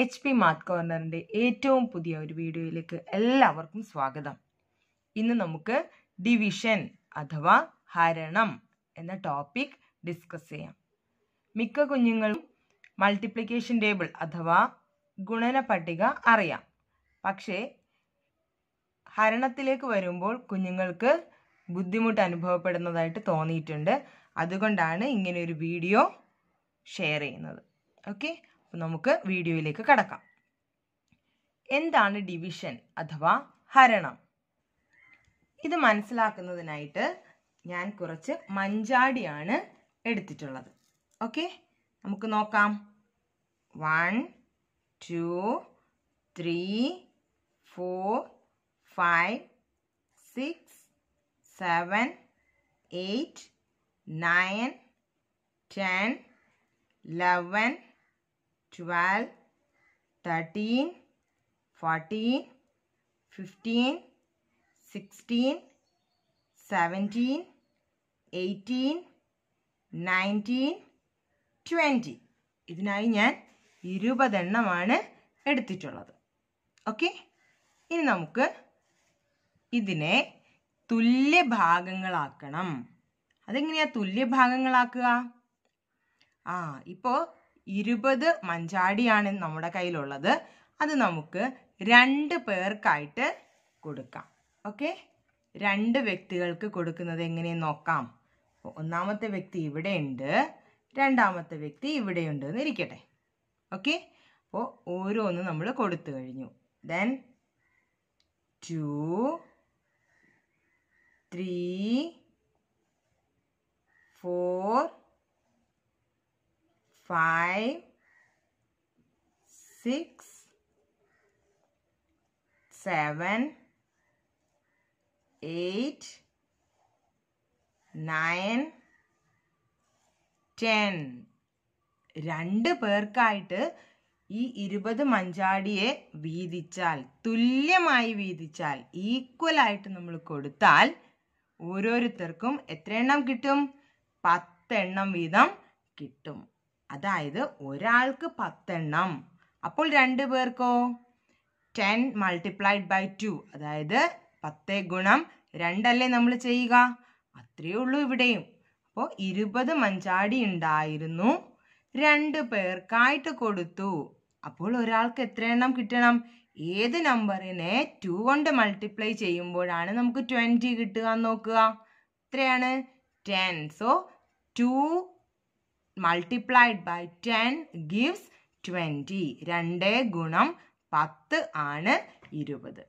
H P മാത് കോർണറിന്റെ ഏറ്റവും പുതിയ ഒരു വീഡിയോയിലേക്ക് എല്ലാവർക്കും സ്വാഗതം. ഇന്ന് നമുക്ക് ഡിവിഷൻ അഥവാ ഹരണം എന്ന ടോപ്പിക് ഡിസ്കസ് ചെയ്യാം. മിക്ക കുഞ്ഞുങ്ങളും മൾട്ടിപ്ലിക്കേഷൻ ടേബിൾ അഥവാ ഗുണന പട്ടിക അറിയാം. പക്ഷേ ഹരണത്തിലേക്ക് വരുമ്പോൾ കുഞ്ഞുങ്ങൾക്ക് ബുദ്ധിമുട്ട് അനുഭവപ്പെടുന്നതായിട്ട് തോന്നിയിട്ടുണ്ട്. അതുകൊണ്ടാണ് ഇങ്ങനെ ഒരു വീഡിയോ ഷെയർ ചെയ്യുന്നത്. ഓക്കെ നമുക്ക് വീഡിയോയിലേക്ക് കടക്കാം. എന്താണ് ഡിവിഷൻ അഥവാ ഹരണം? ഇത് മനസ്സിലാക്കുന്നതിനായിട്ട് ഞാൻ കുറച്ച് മഞ്ചാടിയാണ് എടുത്തിട്ടുള്ളത്. ഓക്കെ നമുക്ക് നോക്കാം. One two three four five six seven eight nine ten eleven twelve thirteen fourteen fifteen sixteen seventeen eighteen nineteen twenty ഇതിനായി ഞാൻ ഇരുപതെണ്ണമാണ് എടുത്തിട്ടുള്ളത്. ഓക്കെ ഇനി നമുക്ക് ഇതിനെ തുല്യ ഭാഗങ്ങളാക്കണം. അതെങ്ങനെയാ തുല്യ ഭാഗങ്ങളാക്കുക? ആ ഇപ്പോൾ ഇരുപത് മഞ്ചാടിയാണ് നമ്മുടെ കയ്യിലുള്ളത്. അത് നമുക്ക് രണ്ട് പേർക്കായിട്ട് കൊടുക്കാം. ഓക്കെ? രണ്ട് വ്യക്തികൾക്ക് കൊടുക്കുന്നത് എങ്ങനെയെന്ന് നോക്കാം? ഒന്നാമത്തെ വ്യക്തി ഇവിടെ ഉണ്ട് രണ്ടാമത്തെ വ്യക്തി ഇവിടെയുണ്ട് എന്ന് ഇരിക്കട്ടെ ഓക്കെ? അപ്പോൾ ഓരോന്ന് നമ്മൾ കൊടുത്തു കഴിഞ്ഞു. Then two three four five six seven eight nine ten രണ്ട് പേർക്കായിട്ട് ഈ ഇരുപത് മഞ്ചാടിയെ വീതിച്ചാൽ തുല്യമായി വീതിച്ചാൽ ഈക്വൽ ആയിട്ട് നമ്മൾ കൊടുത്താൽ ഓരോരുത്തർക്കും എത്ര എണ്ണം കിട്ടും? പത്തെണ്ണം വീതം കിട്ടും. അതായത് ഒരാൾക്ക് പത്തെണ്ണം. അപ്പോൾ രണ്ട് പേർക്കോ? Ten multiplied by two. അതായത് പത്ത് ഗുണം രണ്ടല്ലേ നമ്മൾ ചെയ്യുക? അത്രയേ ഉള്ളൂ ഇവിടെയും. അപ്പോൾ ഇരുപത് മഞ്ചാടി ഉണ്ടായിരുന്നു. രണ്ട് പേർക്കായിട്ട് കൊടുത്തു. അപ്പോൾ ഒരാൾക്ക് എത്ര എണ്ണം കിട്ടണം? ഏത് നമ്പറിനെ ടു കൊണ്ട് മൾട്ടിപ്ലൈ ചെയ്യുമ്പോഴാണ് നമുക്ക് ട്വന്റി കിട്ടുക നോക്കുക. എത്രയാണ്? Ten. So two multiplied by ten gives twenty രണ്ട് ഗുണം പത്ത് ആണ് ഇരുപത്.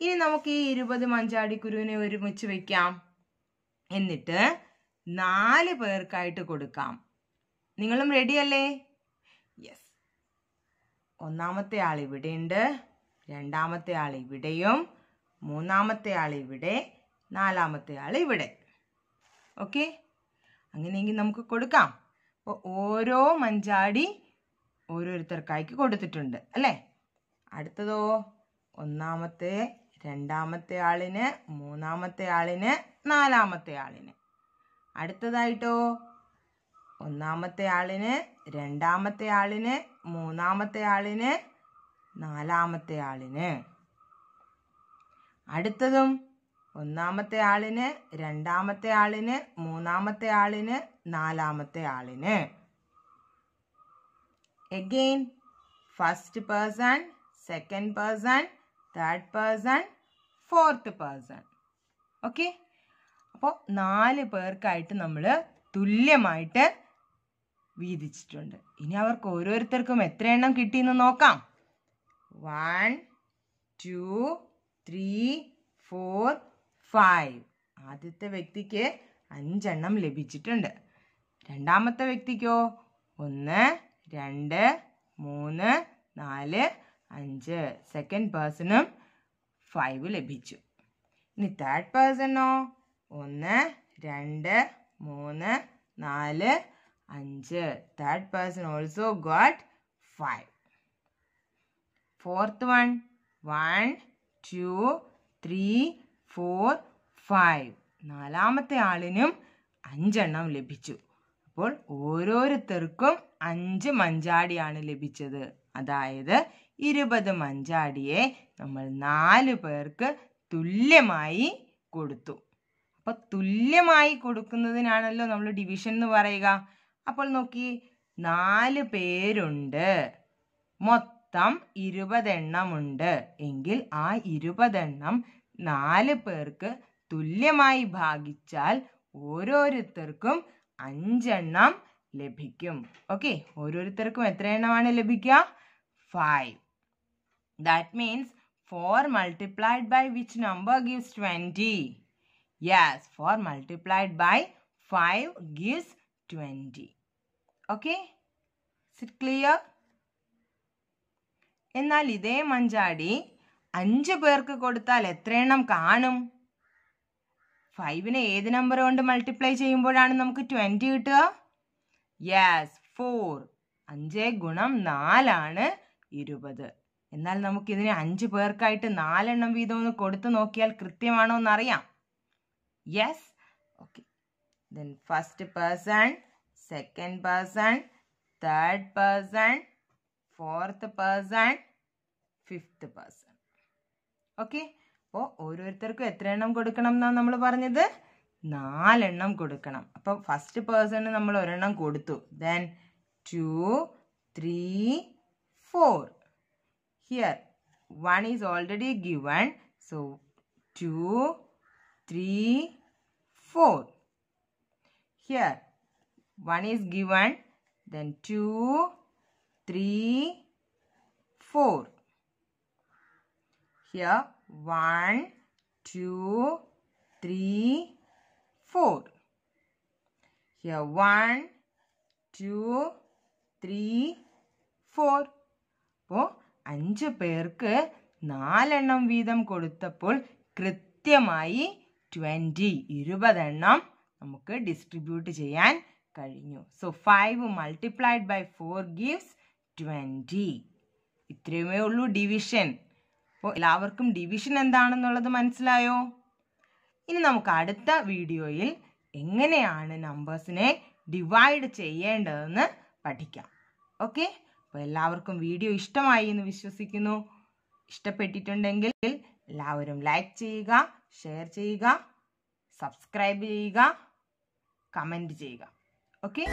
ഇനി നമുക്ക് ഈ ഇരുപത് മഞ്ചാടിക്കുരുവിനെ ഒരുമിച്ച് വെക്കാം. എന്നിട്ട് നാല് പേർക്കായിട്ട് കൊടുക്കാം. നിങ്ങളും റെഡിയല്ലേ യെസ് ഒന്നാമത്തെ ആൾ ഇവിടെയുണ്ട് രണ്ടാമത്തെ ആൾ ഇവിടെയും. മൂന്നാമത്തെ ആൾ ഇവിടെ. നാലാമത്തെ ആൾ ഇവിടെ. ഓക്കെ അങ്ങനെയെങ്കിൽ നമുക്ക് കൊടുക്കാം. അപ്പോൾ ഓരോ മഞ്ചാടി ഓരോരുത്തർക്കായിക്ക് കൊടുത്തിട്ടുണ്ട് അല്ലേ? അടുത്തതോ ഒന്നാമത്തെ രണ്ടാമത്തെ ആളിന് മൂന്നാമത്തെ ആളിന് നാലാമത്തെ ആളിന്. അടുത്തതായിട്ടോ ഒന്നാമത്തെ ആളിന് രണ്ടാമത്തെ ആളിന് മൂന്നാമത്തെ ആളിന് നാലാമത്തെ ആളിന്. അടുത്തതും ഒന്നാമത്തെ ആളിന് രണ്ടാമത്തെ ആളിന് മൂന്നാമത്തെ ആളിന് നാലാമത്തെ ആളിന്. Again first person second person third person fourth person okay അപ്പോൾ നാല് പേർക്കായിട്ട് നമ്മൾ തുല്യമായിട്ട് വീതിച്ചിട്ടുണ്ട്. ഇനി അവർക്ക് ഓരോരുത്തർക്കും എത്ര എണ്ണം കിട്ടിയെന്ന് നോക്കാം. One two three four five ആദ്യത്തെ വ്യക്തിക്ക് അഞ്ചെണ്ണം ലഭിച്ചിട്ടുണ്ട്. രണ്ടാമത്തെ വ്യക്തിക്കോ? ഒന്ന് രണ്ട് മൂന്ന് നാല് അഞ്ച്. സെക്കൻഡ് പേഴ്സണും ഫൈവ് ലഭിച്ചു. ഇനി തേർഡ് പേഴ്സണോ ഒന്ന് രണ്ട് മൂന്ന് നാല് അഞ്ച്. Third person also got five fourth one one two three four five നാലാമത്തെ ആളിനും അഞ്ചെണ്ണം ലഭിച്ചു. അപ്പോൾ ഓരോരുത്തർക്കും അഞ്ച് മഞ്ചാടിയാണ് ലഭിച്ചത്. അതായത് ഇരുപത് മഞ്ചാടിയെ നമ്മൾ നാല് പേർക്ക് തുല്യമായി കൊടുത്തു. അപ്പോൾ തുല്യമായി കൊടുക്കുന്നതിനാണല്ലോ നമ്മൾ ഡിവിഷൻ എന്ന് പറയുക. അപ്പോൾ നോക്കി നാല് പേരുണ്ട്. മൊത്തം ഇരുപതെണ്ണമുണ്ട്. എങ്കിൽ ആ ഇരുപതെണ്ണം നാല് പേർക്ക് തുല്യമായി ഭാഗിച്ചാൽ ഓരോരുത്തർക്കും അഞ്ചെണ്ണം ലഭിക്കും. ഓക്കെ ഓരോരുത്തർക്കും എത്ര എണ്ണമാണ് ലഭിക്കുക? Five that means four multiplied by which number gives twenty yes four multiplied by five gives twenty okay it clear എന്നാൽ ഇതേ മഞ്ചാടി അഞ്ച് പേർക്ക് കൊടുത്താൽ എത്ര എണ്ണം കാണും ഫൈവിനെ ഏത് നമ്പർ കൊണ്ട് മൾട്ടിപ്ലൈ ചെയ്യുമ്പോഴാണ് നമുക്ക് ട്വന്റി കിട്ടുക? യെസ് ഫോർ അഞ്ച് ഗുണം നാലാണ് ഇരുപത്. എന്നാൽ നമുക്ക് ഇതിനെ അഞ്ച് പേർക്കായിട്ട് നാലെണ്ണം വീതം ഒന്ന് കൊടുത്തു നോക്കിയാൽ കൃത്യമാണോ എന്നറിയാം. Yes okay then first person second person third person fourth person fifth person okay? അപ്പോൾ ഓരോരുത്തർക്കും എത്ര എണ്ണം കൊടുക്കണം എന്നാണ് നമ്മൾ പറഞ്ഞത്? നാലെണ്ണം കൊടുക്കണം. അപ്പം ഫസ്റ്റ് പേഴ്സണ് നമ്മൾ ഒരെണ്ണം കൊടുത്തു. Then two three four here one is already given so two three four here one is given then two three four here one two three four. Here one two three four. അപ്പോൾ അഞ്ച് പേർക്ക് നാലെണ്ണം വീതം കൊടുത്തപ്പോൾ കൃത്യമായി twenty ഇരുപതെണ്ണം നമുക്ക് distribute ചെയ്യാൻ കഴിഞ്ഞു. So five multiplied by four gives twenty ഇത്രയുമേ ഉള്ളൂ ഡിവിഷൻ അപ്പോൾ എല്ലാവർക്കും ഡിവിഷൻ എന്താണെന്നുള്ളത് മനസ്സിലായോ? ഇനി നമുക്ക് അടുത്ത വീഡിയോയിൽ എങ്ങനെയാണ് നമ്പേഴ്സിനെ ഡിവൈഡ് ചെയ്യേണ്ടതെന്ന് പഠിക്കാം. ഓക്കെ അപ്പോൾ എല്ലാവർക്കും വീഡിയോ ഇഷ്ടമായി എന്ന് വിശ്വസിക്കുന്നു. ഇഷ്ടപ്പെട്ടിട്ടുണ്ടെങ്കിൽ എല്ലാവരും ലൈക്ക് ചെയ്യുക ഷെയർ ചെയ്യുക സബ്സ്ക്രൈബ് ചെയ്യുക കമന്റ് ചെയ്യുക. ഓക്കെ